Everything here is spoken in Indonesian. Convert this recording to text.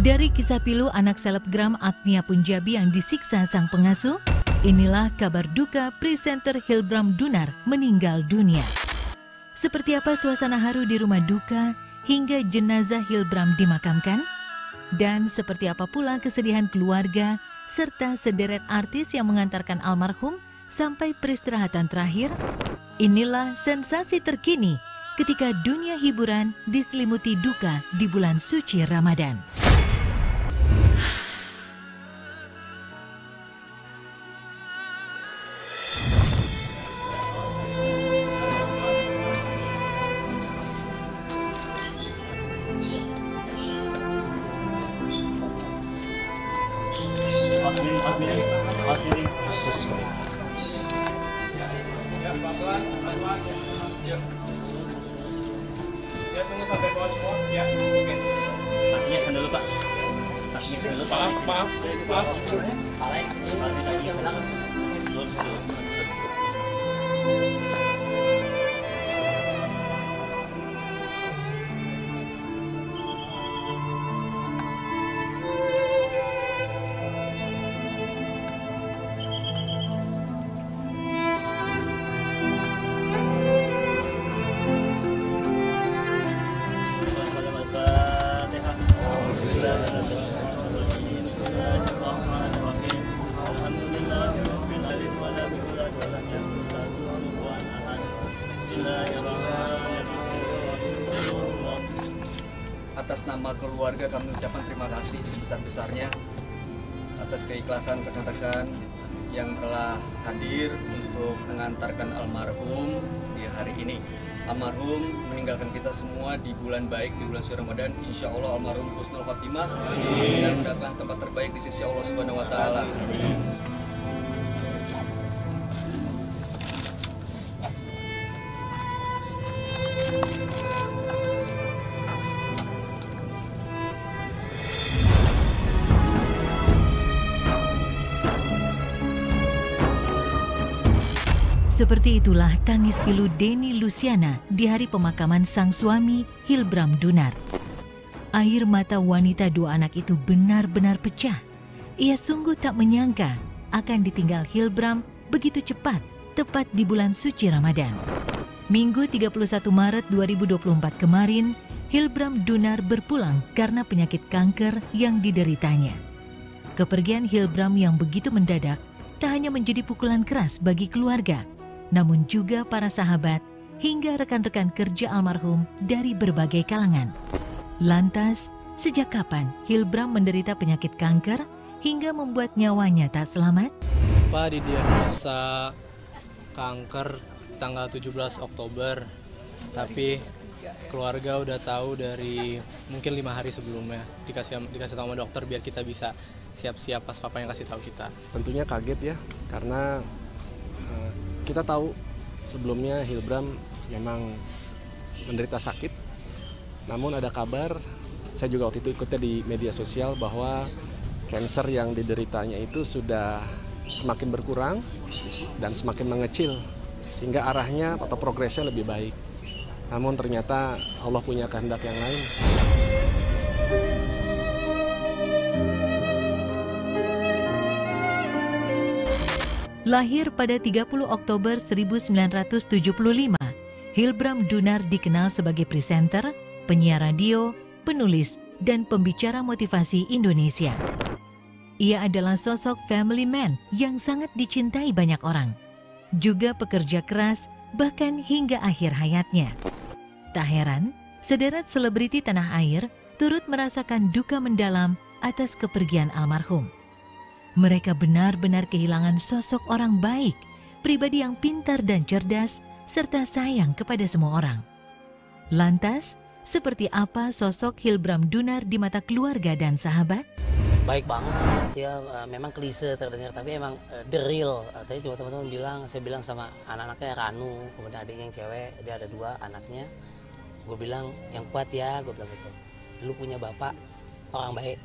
Dari kisah pilu anak selebgram Agnia Punjabi yang disiksa sang pengasuh, inilah kabar duka presenter Hilbram Dunar meninggal dunia. Seperti apa suasana haru di rumah duka hingga jenazah Hilbram dimakamkan? Dan seperti apa pula kesedihan keluarga serta sederet artis yang mengantarkan almarhum sampai peristirahatan terakhir? Inilah sensasi terkini ketika dunia hiburan diselimuti duka di bulan suci Ramadan. Ya tunggu Atas nama keluarga kami ucapkan terima kasih sebesar-besarnya atas keikhlasan rekan-rekan yang telah hadir untuk mengantarkan almarhum di hari ini. Almarhum meninggalkan kita semua di bulan baik, di bulan suci Ramadan. Insya Allah almarhum husnul khotimah dan mendapat tempat terbaik di sisi Allah Subhanahu Wa Taala. Seperti itulah tangis pilu Denny Luciana di hari pemakaman sang suami Hilbram Dunar. Air mata wanita dua anak itu benar-benar pecah. Ia sungguh tak menyangka akan ditinggal Hilbram begitu cepat, tepat di bulan suci Ramadan. Minggu 31 Maret 2024 kemarin, Hilbram Dunar berpulang karena penyakit kanker yang dideritanya. Kepergian Hilbram yang begitu mendadak tak hanya menjadi pukulan keras bagi keluarga, namun juga para sahabat hingga rekan-rekan kerja almarhum dari berbagai kalangan. Lantas, sejak kapan Hilbram menderita penyakit kanker hingga membuat nyawanya tak selamat? Pak didiagnosa kanker tanggal 17 Oktober, tapi keluarga udah tahu dari mungkin lima hari sebelumnya dikasih dikasih tahu sama dokter biar kita bisa siap-siap pas papa yang kasih tahu kita. Tentunya kaget ya, karena eh, kita tahu sebelumnya Hilbram memang menderita sakit. Namun ada kabar, saya juga waktu itu ikutnya di media sosial bahwa cancer yang dideritanya itu sudah semakin berkurang dan semakin mengecil sehingga arahnya atau progresnya lebih baik. Namun ternyata Allah punya kehendak yang lain. Lahir pada 30 Oktober 1975, Hilbram Dunar dikenal sebagai presenter, penyiar radio, penulis, dan pembicara motivasi Indonesia. Ia adalah sosok family man yang sangat dicintai banyak orang. Juga pekerja keras, bahkan hingga akhir hayatnya. Tak heran, sederet selebriti tanah air turut merasakan duka mendalam atas kepergian almarhum. Mereka benar-benar kehilangan sosok orang baik, pribadi yang pintar dan cerdas, serta sayang kepada semua orang. Lantas, seperti apa sosok Hilbram Dunar di mata keluarga dan sahabat? baik banget ya eh, memang klise terdengar tapi emang eh, the real Eh, tadi cuma teman-teman bilang saya bilang sama anak-anaknya Ranu kemudian adiknya yang cewek dia ada dua anaknya gue bilang yang kuat ya gue bilang gitu dulu punya bapak orang baik